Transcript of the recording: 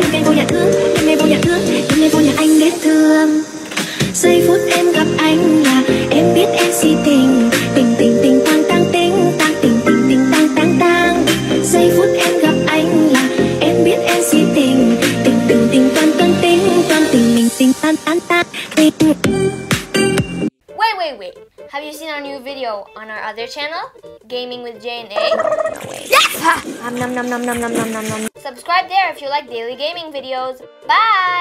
đêm nay vô nhà thương đêm nay vô nhà thương đêm nay vô nhà anh đến thương. Giây phút em gặp anh là em biết em si tình. Tình tình tình, tang tang, tình tang, tình tình tình, tang tang tang. giây phút em gặp anh là em biết em si tình. Tình tình tình tăng tăng tình tăng tình tình tình tăng tăng tăng tình. Wait, wait. Have you seen our new video on our other channel? Gaming with J and A? yes! ha! Nom nom nom nom nom nom nom nom Subscribe there if you like daily gaming videos. Bye!